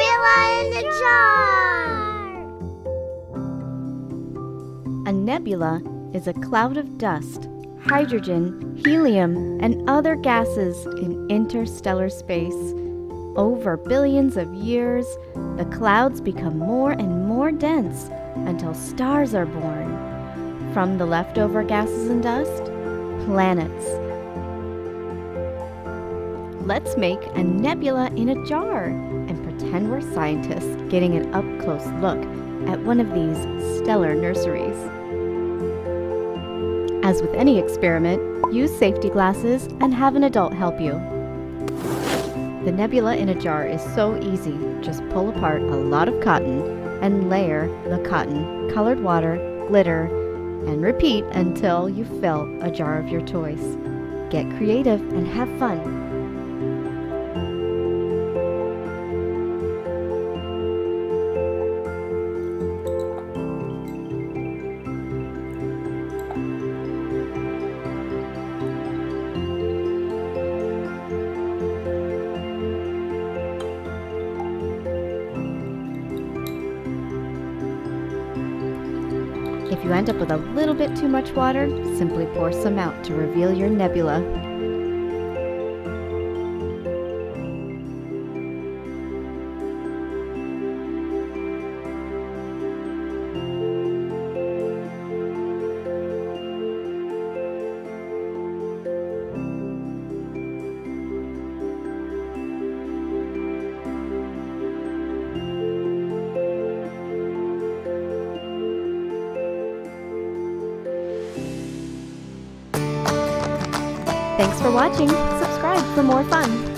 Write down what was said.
in the jar! A nebula is a cloud of dust, hydrogen, helium, and other gases in interstellar space. Over billions of years, the clouds become more and more dense until stars are born. From the leftover gases and dust, planets. Let's make a nebula in a jar pretend we're scientists getting an up close look at one of these stellar nurseries. As with any experiment, use safety glasses and have an adult help you. The nebula in a jar is so easy. Just pull apart a lot of cotton and layer the cotton, colored water, glitter, and repeat until you fill a jar of your choice. Get creative and have fun. If you end up with a little bit too much water, simply pour some out to reveal your nebula. Thanks for watching. Subscribe for more fun.